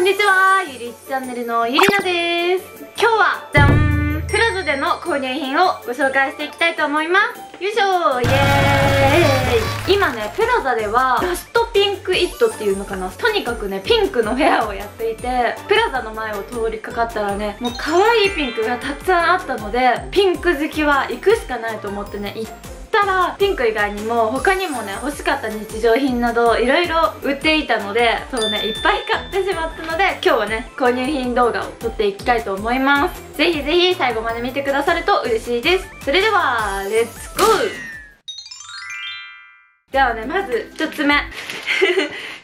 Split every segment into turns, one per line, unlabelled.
こんにちはゆりチャンネルのゆりなです。今日はじゃんプラザでの購入品をご紹介していきたいと思います。よいしょイエーイ。今ねプラザではラストピンクイットっていうのかな。とにかくねピンクのフェアをやっていてプラザの前を通りかかったらねもう可愛いピンクがたくさんあったのでピンク好きは行くしかないと思ってね行ったらピンク以外にも他にもね欲しかった日常品などいろいろ売っていたのでそうねいっぱい買ってしまったので今日はね購入品動画を撮っていきたいと思います。ぜひぜひ最後まで見てくださると嬉しいです。それではレッツゴーではねまず1つ目。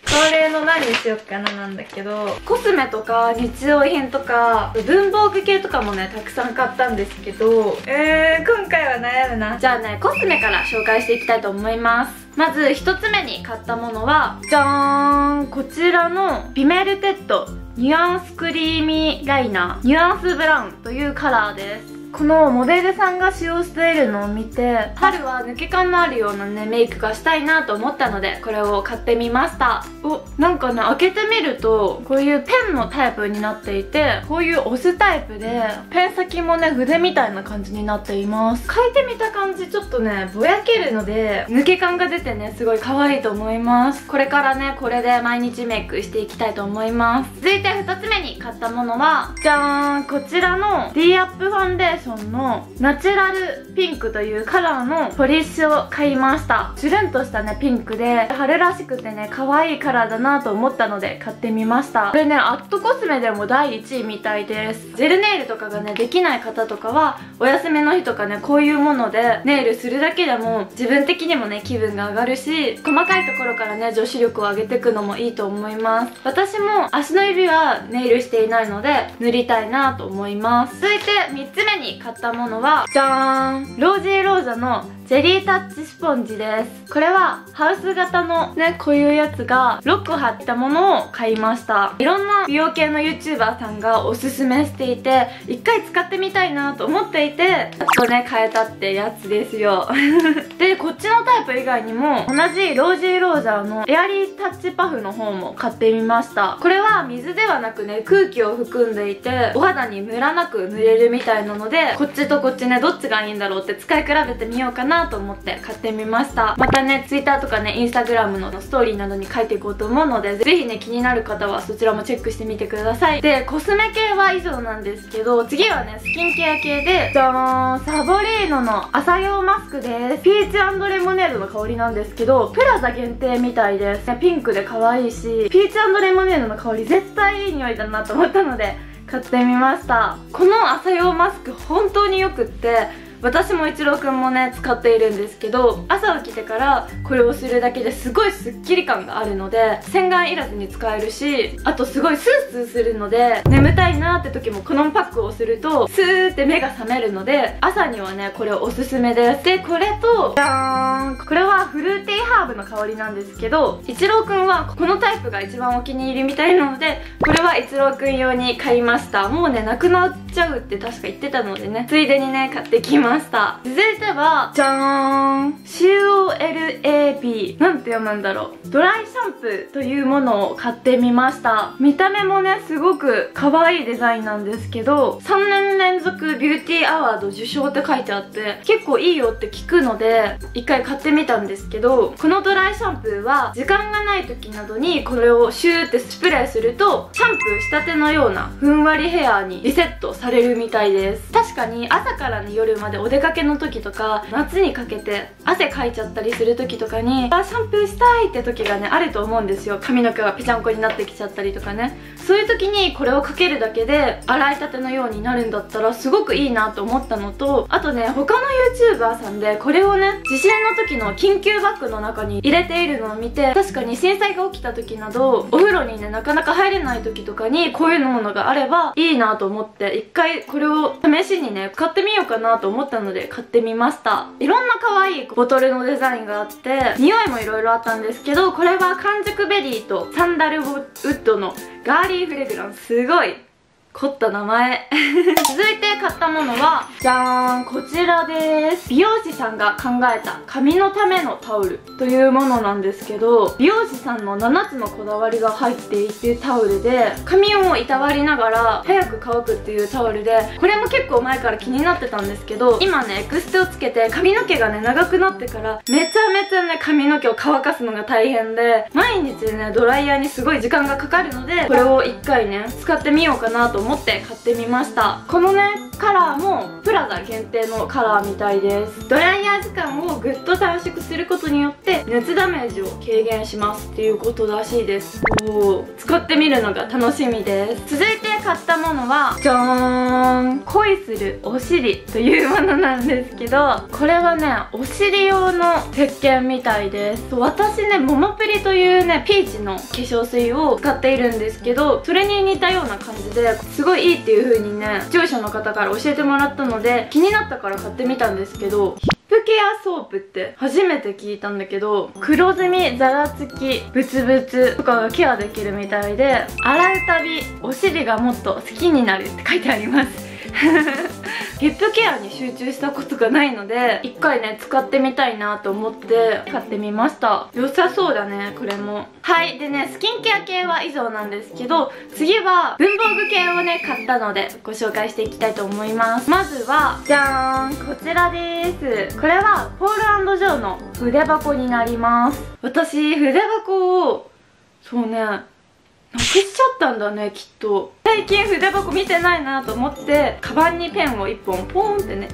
恒例の何にしよっかななんだけどコスメとか日用品とか文房具系とかもねたくさん買ったんですけど。えー、今回は悩むな。じゃあねコスメから紹介していきたいと思います。まず1つ目に買ったものはじゃーんこちらのビメルテッドニュアンスクリーミーライナーニュアンスブラウンというカラーですこのモデルさんが使用しているのを見て春は抜け感のあるようなねメイクがしたいなと思ったのでこれを買ってみました。おなんかね開けてみるとこういうペンのタイプになっていてこういう押すタイプでペン先もね筆みたいな感じになっています。書いてみた感じちょっとねぼやけるので抜け感が出てねすごい可愛いと思います。これからねこれで毎日メイクしていきたいと思います。続いて2つ目に買ったものはじゃーんこちらの D アップファンデーションションのナチュラルピンクというカラーのポリッシュを買いました。チュルンとしたねピンクで。春らしくてね可愛いカラーだなと思ったので買ってみました。これねアットコスメでも第1位みたいです。ジェルネイルとかがねできない方とかはお休みの日とかねこういうものでネイルするだけでも自分的にもね気分が上がるし細かいところからね女子力を上げていくのもいいと思います。私も足の指はネイルしていないので塗りたいなと思います。続いて3つ目に買ったものはじゃーん。ロージーローザのジェリータッチスポンジです。これはハウス型のねこういうやつがロック貼ったものを買いました。いろんな美容系の YouTuber さんがおすすめしていて一回使ってみたいなと思っていてやっとね変えたってやつですよ。でこっちのタイプ以外にも同じロージーローザーのエアリータッチパフの方も買ってみました。これは水ではなくね空気を含んでいてお肌にムラなく塗れるみたいなのででこっちとこっちねどっちがいいんだろうって使い比べてみようかななと思って買ってみました。またね Twitter とかね Instagram のストーリーなどに書いていこうと思うのでぜひね気になる方はそちらもチェックしてみてください。でコスメ系は以上なんですけど次はねスキンケア系でじゃーんサボリーノの朝用マスクです。ピーチレモネードの香りなんですけどプラザ限定みたいです。ピンクで可愛いしピーチレモネードの香り絶対いい匂いだなと思ったので買ってみました。この朝用マスク本当によくって私も一郎くんもね使っているんですけど朝起きてからこれをするだけですごいスッキリ感があるので洗顔いらずに使えるしあとすごいスースーするので眠たいなーって時もこのパックをするとスーって目が覚めるので朝にはねこれおすすめです。でこれとじゃーんこれはフルーティーハーブの香りなんですけど一郎くんはこのタイプが一番お気に入りみたいなのでこれは一郎くん用に買いました。もうねなくなっちゃうって確か言ってたのでねついでにね買ってきました。続いてはじゃーん。COLAB なんて読むんだろう。ドライシャンプーというものを買ってみました。見た目もねすごく可愛いデザインなんですけど3年連続ビューティーアワード受賞って書いてあって結構いいよって聞くので一回買ってみたんですけどこのドライシャンプーは時間がない時などにこれをシューってスプレーするとシャンプーしたてのようなふんわりヘアにリセットされるみたいです。確かに朝からね夜までお出かけの時とか夏にかけて汗かいちゃったりする時とかにあシャンプーしたいって時がねあると思うんですよ。髪の毛がぺちゃんこになってきちゃったりとかね。そういう時にこれをかけるだけで洗いたてのようになるんだったらすごくいいなと思ったのとあとね他の YouTuber さんでこれをね地震の時の緊急バッグの中に入れているのを見て確かに震災が起きた時などお風呂にねなかなか入れない時とかにこういうものがあればいいなと思って一回これを試しにね買ってみようかなと思ったので買ってみました。いろんな可愛いボトルのデザインがあって匂いもいろいろあったんですけどこれは完熟ベリーとサンダルウッドのガーリーフレグランス。すごい凝った名前。続いて買ったものはじゃーん。こちらです。美容師さんが考えた髪のためのタオルというものなんですけど美容師さんの7つのこだわりが入っていてタオルで髪をいたわりながら早く乾くっていうタオルでこれも結構前から気になってたんですけど今ねエクステをつけて髪の毛がね長くなってからめちゃめちゃね髪の毛を乾かすのが大変で毎日ねドライヤーにすごい時間がかかるのでこれを1回ね使ってみようかなと思って買ってみました。このねカラーもプラザ限定のカラーみたいです。ドライヤー時間をぐっと短縮することによって熱ダメージを軽減しますっていうことらしいです。お使ってみるのが楽しみです。続いて買ったものはじゃーん恋するお尻というものなんですけどこれはねお尻用の石鹸みたいです。私ねモモプリというねピーチの化粧水を使っているんですけどそれに似たような感じですごいいいっていう風にね視聴者の方から教えてもらったので気になったから買ってみたんですけどプケアソープって初めて聞いたんだけど黒ずみざらつきブツブツとかがケアできるみたいで洗うたびお尻がもっと好きになるって書いてあります。ヒップケアに集中したことがないので一回ね使ってみたいなと思って買ってみました。良さそうだねこれも。はいでねスキンケア系は以上なんですけど次は文房具系をね買ったのでご紹介していきたいと思います。まずはじゃーんこちらです。これはポールジョーの筆箱になります。私筆箱をそうねなくしちゃったんだねきっと。最近筆箱見てないなと思ってカバンにペンを1本ポーンってね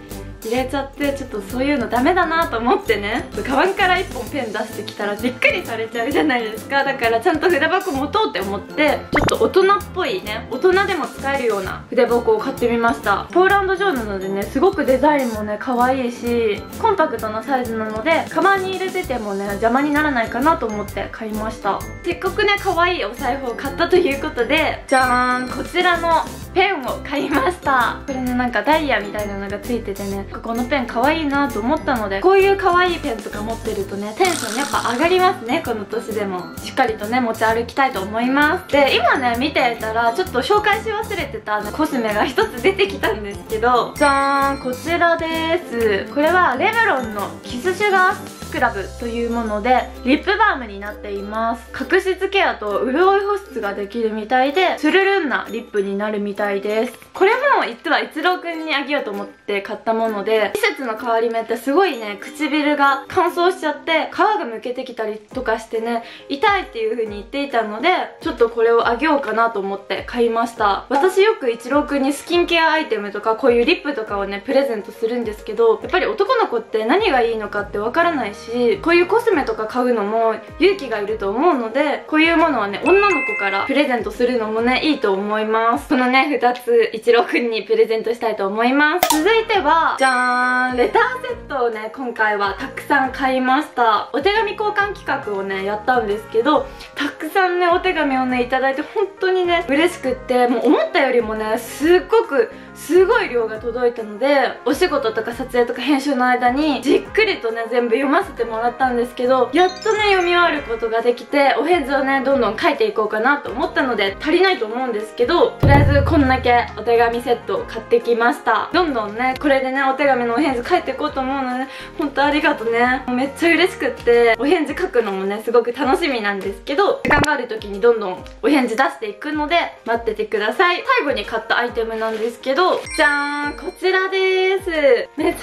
入れちゃってちょっとそういうのダメだなと思ってね。カバンから1本ペン出してきたらびっくりされちゃうじゃないですか。だからちゃんと筆箱持とうって思ってちょっと大人っぽいね大人でも使えるような筆箱を買ってみました。ポーランド状なのでねすごくデザインもね可愛いしコンパクトなサイズなのでカバンに入れててもね邪魔にならないかなと思って買いました。せっかくね可愛いお財布を買ったということでじゃーんこちらのペンを買いました。これねなんかダイヤみたいなのがついててねこのペン可愛いなと思ったのでこういう可愛いペンとか持ってるとねテンションやっぱ上がりますねこの年でも。しっかりとね持ち歩きたいと思います。で今ね見てたらちょっと紹介し忘れてた、ね、コスメが一つ出てきたんですけどじゃーんこちらです。これはレブロンのキスシュガースクラブというものでリップバームになっています。角質ケアと潤い保湿ができるみたいでツルルンなリップになるみたいです。これも実は一郎くんにあげようと思って買ったもので季節の変わり目ってすごいね唇が乾燥しちゃって皮がむけてきたりとかしてね痛いっていう風に言っていたのでちょっとこれをあげようかなと思って買いました。私よく一郎くんにスキンケアアイテムとかこういうリップとかをねプレゼントするんですけどやっぱり男の子って何がいいのかってわからないししこういうコスメとか買うのも勇気がいると思うのでこういうものはね女の子からプレゼントするのもねいいと思います。このね2つ一郎くんにプレゼントしたいと思います。続いてはじゃーん。レターセットをね今回はたくさん買いました。お手紙交換企画をねやったんですけどたくさんねお手紙をねいただいて本当にね嬉しくってもう思ったよりもねすっごくすごい量が届いたのでお仕事とか撮影とか編集の間にじっくりとね全部読ませてもらったんですけどやっとね読み終わることができてお返事をねどんどん書いていこうかなと思ったので足りないと思うんですけどとりあえずこんだけお手紙セットを買ってきました。どんどんねこれでねお手紙のお返事書いていこうと思うので本当ありがとうね。めっちゃ嬉しくってお返事書くのもねすごく楽しみなんですけど時間がある時にどんどんお返事出していくので待っててください。最後に買ったアイテムなんですけどじゃーんこちらです。めちゃめちゃ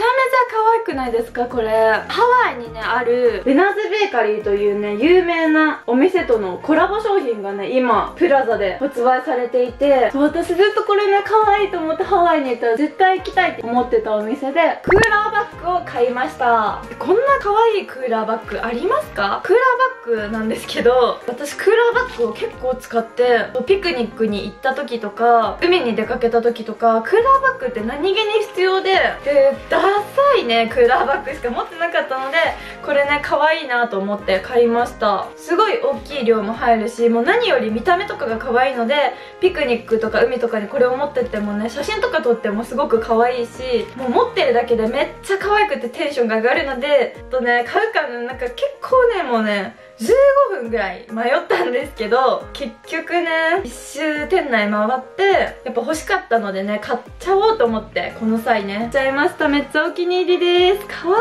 可愛くないですかこれ。ハワイにねあるベナズベーカリーというね有名なお店とのコラボ商品がね今プラザで発売されていて私ずっとこれね可愛いと思ってハワイに行ったら絶対行きたいって思ってたお店でクーラーバッグを買いました。こんな可愛いクーラーバッグありますか？クーラーバッグなんですけど私クーラーバッグを結構使ってピクニックに行った時とか海に出かけた時とかクークーラーバッグって何気に必要ででダサいねクーラーバッグしか持ってなかったのでこれね可愛いなと思って買いました。すごい大きい量も入るしもう何より見た目とかが可愛いのでピクニックとか海とかにこれを持ってってもね写真とか撮ってもすごく可愛いしもう持ってるだけでめっちゃ可愛くてテンションが上がるのでとね買うかねなんか結構ねもうね15分ぐらい迷ったんですけど結局ね一周店内回ってやっぱ欲しかったのでね買っちゃおうと思ってこの際ね。買っちゃいました。めっちゃお気に入りです。かわ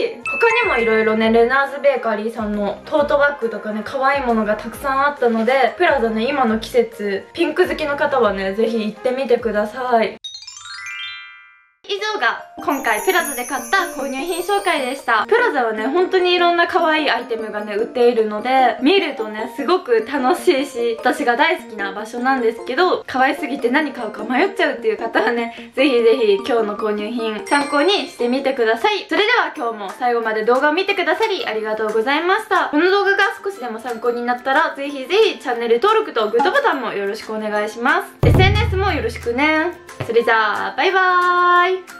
いい。他にもいろいろねレナーズベーカリーさんのトートバッグとかね可愛いものがたくさんあったのでプラザね今の季節ピンク好きの方はねぜひ行ってみてください。以上が今回プラザで買った購入品紹介でした。プラザはね本当にいろんな可愛いアイテムがね売っているので見るとねすごく楽しいし私が大好きな場所なんですけど可愛すぎて何買うか迷っちゃうっていう方はねぜひぜひ今日の購入品参考にしてみてください。それでは今日も最後まで動画を見てくださりありがとうございました。この動画が少しでも参考になったらぜひぜひチャンネル登録とグッドボタンもよろしくお願いします。SNS もよろしくね。それじゃあバイバーイ。